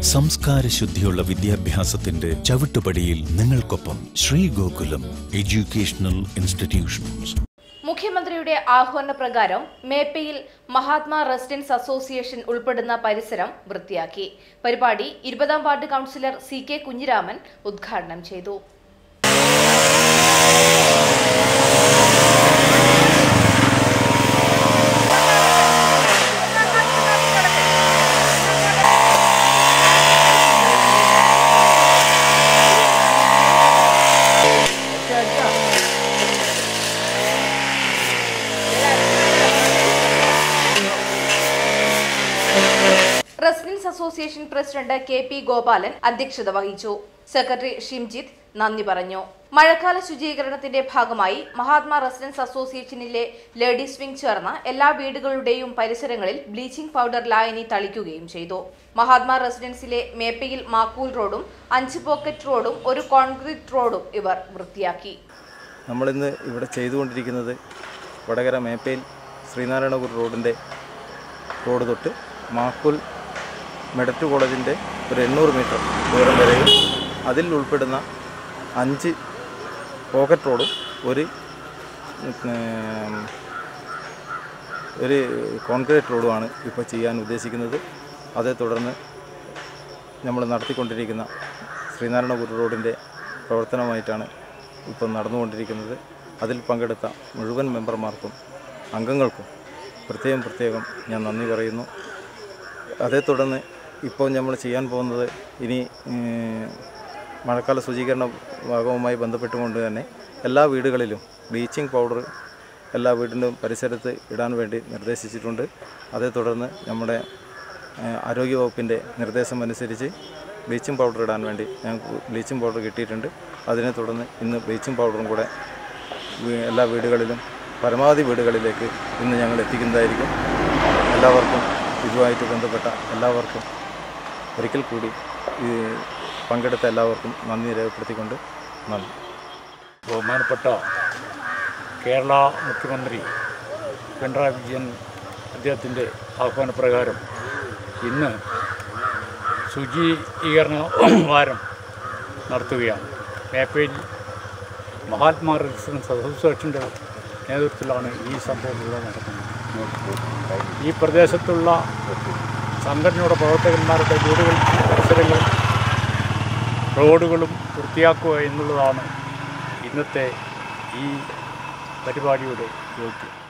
സംസ്കാര ശുദ്ധിയുള്ള വിദ്യാഭ്യാസത്തിന്റെ ചവിട്ടുപടിയിൽ നിങ്ങൾക്കൊപ്പം ശ്രീ ഗോകുലം എഡ്യൂക്കേഷണൽ ഇൻസ്റ്റിറ്റ്യൂഷൻസ്. മുഖ്യമന്ത്രിയുടെ ആഹ്വാന പ്രകാരം മേപ്പയിൽ മഹാത്മാ റെസിഡൻസ് അസോസിയേഷൻ ഉൾപ്പെടുന്ന പരിസരം വൃത്തിയാക്കി. പരിപാടി ഇരുപതാം ward councillor C K Kunhiraman ഉദ്ഘാടനം ചെയ്തു. Residents association president K P Gopalan അധ്യക്ഷത വഹിച്ചു. സെക്രട്ടറി ഷിംജിത്ത് നന്ദി പറഞ്ഞു. മഴക്കാല ശുചീകരണത്തിന്റെ ഭാഗമായി മഹാത്മാ റെസിഡൻസ് അസോസിയേഷനിലെ ലേഡീസ് വിംഗ് ചേർന്ന എല്ലാ വീടുകളുടെയും പരിസരങ്ങളിൽ ബ്ലീച്ചിംഗ് പൗഡർ ലായനി തളിക്കുകയും ചെയ്തു. മഹാത്മാ റെസിഡൻസിലെ മേപ്പയിൽ മാക്കൂൽ റോഡും അഞ്ച് പോക്കറ്റ് റോഡും ഒരു കോൺക്രീറ്റ് റോഡും ഇവർ വൃത്തിയാക്കി. നമ്മളിന്ന് ഇവിടെ ചെയ്തുകൊണ്ടിരിക്കുന്നത് വടകര മേപ്പയിൽ ശ്രീനാരായണപുരം റോഡിന്റെ റോഡ് തൊട്ട് മാക്കുൽ മെഡറ്റ് കോളേജിന്റെ ഒരു എണ്ണൂറ് മീറ്റർ ദൂരം വരെയും അതിൽ ഉൾപ്പെടുന്ന അഞ്ച് പോക്കറ്റ് റോഡും ഒരു ഒരു കോൺക്രീറ്റ് റോഡുമാണ് ഇപ്പോൾ ചെയ്യാൻ ഉദ്ദേശിക്കുന്നത്. അതേ തുടർന്ന് നമ്മൾ നടത്തിക്കൊണ്ടിരിക്കുന്ന ശ്രീനാരായണപുരം റോഡിന്റെ പ്രവർത്തനമായിട്ടാണ് ഇപ്പം നടന്നുകൊണ്ടിരിക്കുന്നത്. അതിൽ പങ്കെടുത്ത മുഴുവൻ മെമ്പർമാർക്കും അംഗങ്ങൾക്കും പ്രത്യേകം പ്രത്യേകം ഞാൻ നന്ദി പറയുന്നു. അതേ തുടർന്ന് ഇപ്പോൾ നമ്മൾ ചെയ്യാൻ പോകുന്നത് ഇനി മഴക്കാല ശുചീകരണ ഭാഗവുമായി ബന്ധപ്പെട്ടുകൊണ്ട് തന്നെ എല്ലാ വീടുകളിലും ബ്ലീച്ചിങ് പൗഡർ എല്ലാ വീടിന്റെയും പരിസരത്ത് ഇടാൻ വേണ്ടി നിർദ്ദേശിച്ചിട്ടുണ്ട്. അതേ തുടർന്ന് നമ്മുടെ ആരോഗ്യവകുപ്പിന്റെ നിർദ്ദേശം അനുസരിച്ച് ബ്ലീച്ചിങ് പൗഡർ ഇടാൻ വേണ്ടി ഞങ്ങൾക്ക് ബ്ലീച്ചിങ് പൗഡർ കിട്ടിയിട്ടുണ്ട്. അതിനെ തുടർന്ന് ഇന്ന് ബ്ലീച്ചിങ് പൗഡറും കൂടെ എല്ലാ വീടുകളിലും പരമാവധി വീടുകളിലേക്ക് ഇന്ന് ഞങ്ങൾ എത്തിക്കുന്നതായിരിക്കും. എല്ലാവർക്കും ഇതുമായിട്ട് ബന്ധപ്പെട്ട എല്ലാവർക്കും ഒരിക്കൽ കൂടി പങ്കെടുത്ത എല്ലാവർക്കും നന്ദി രേഖപ്പെടുത്തിക്കൊണ്ട് നന്ദി. ബഹുമാനപ്പെട്ട കേരള മുഖ്യമന്ത്രി പിണറായി വിജയൻ അദ്ദേഹത്തിന്റെ ആഹ്വാനപ്രകാരം ഇന്ന് ശുചീകരണ വാരം നടത്തുകയാണ്. മേപ്പയിൽ മഹാത്മാ റെസിഡൻസ് അസോസിയേഷന്റെ നേതൃത്വത്തിലാണ് ഈ സംഭവം നടക്കുന്നത്. ഈ പ്രദേശത്തുള്ള സംഘടനയുടെ പ്രവർത്തകന്മാരുടെ വീടുകൾ പരിസരങ്ങളും റോഡുകളും വൃത്തിയാക്കുക എന്നുള്ളതാണ് ഇന്നത്തെ ഈ പരിപാടിയുടെ യോഗ്യം